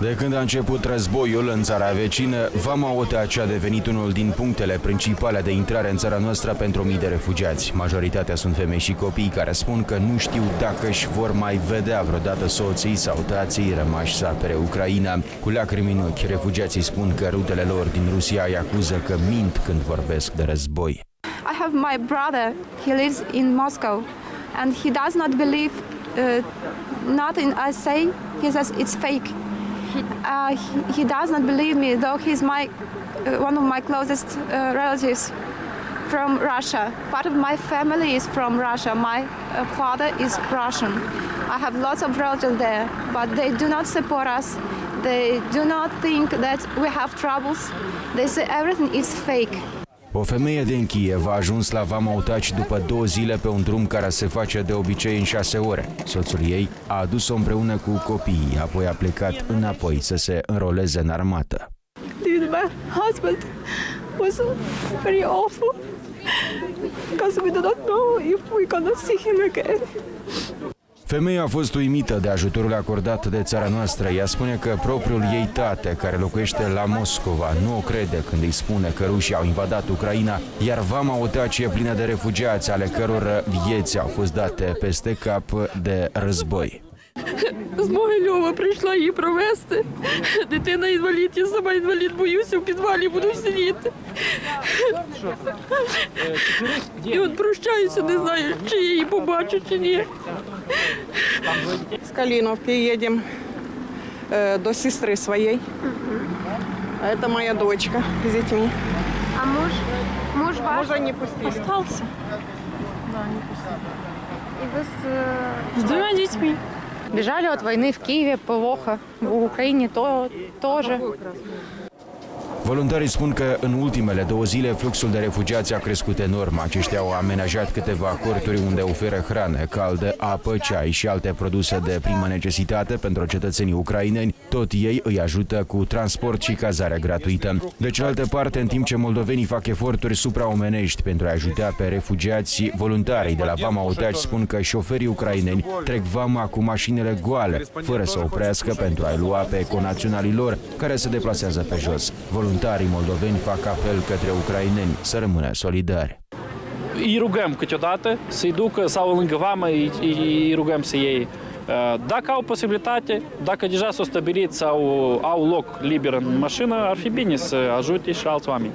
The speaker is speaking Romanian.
De când a început războiul în țara vecină, Vama Otaci a devenit unul din punctele principale de intrare în țara noastră pentru mii de refugiați. Majoritatea sunt femei și copii care spun că nu știu dacă își vor mai vedea vreodată soții sau tații rămași să apere Ucraina. Cu lacrimi în ochi, refugiații spun că rutele lor din Rusia îi acuză că mint când vorbesc de război. I have my brother. He lives in Moscow, and he does not believe uh, nothing I say. He says it's fake. Uh, he, he does not believe me, though he's my uh, one of my closest uh, relatives from Russia. Part of my family is from Russia. My uh, father is Russian. I have lots of relatives there, but they do not support us. They do not think that we have troubles. They say everything is fake. O femeie din Kiev a ajuns la Vama Otaci după două zile pe un drum care se face de obicei în șase ore. Soțul ei a adus-o împreună cu copiii, apoi a plecat înapoi să se înroleze în armată. Dude, my husband was very awful because we do not know if we're gonna see him again. Femeia a fost uimită de ajutorul acordat de țara noastră. Ea spune că propriul ei tate, care locuiește la Moscova, nu o crede când îi spune că rușii au invadat Ucraina, iar vama Otaci e plină de refugiați, ale căror vieți au fost date peste cap de război. З Могильова прийшла її провести. Дитина інвалід, я сама інвалід, боюся, в підвалі буду сидіти. І от прощаюся, не знаю, чи я її побачу, чи ні. С Калиновки едем э, до сестры своей. А это моя дочка с детьми. А муж, муж ваш Мужа не пустили. Остался и вы с, э, з двома дітьми. Бежали от войны в Киеве плохо, в Украине то тоже. Voluntarii spun că în ultimele două zile fluxul de refugiați a crescut enorm. Aceștia au amenajat câteva corturi unde oferă hrană, caldă, apă, ceai și alte produse de primă necesitate pentru cetățenii ucraineni. Tot ei îi ajută cu transport și cazare gratuită. De cealaltă parte, în timp ce moldovenii fac eforturi supraomenești pentru a ajuta pe refugiați, voluntarii de la Vama Otaci spun că șoferii ucraineni trec vama cu mașinile goale, fără să oprească pentru a-i lua pe conaționalii lor care se deplasează pe jos. Voluntarii moldoveni fac apel către ucraineni să rămână solidari. îi rugăm câteodată să-i ducă sau lângă vamă, îi, îi rugăm să iei. Uh, Dacă au posibilitate, dacă deja s-au stabilit sau au loc liber în mașină, ar fi bine să ajute și alți oameni.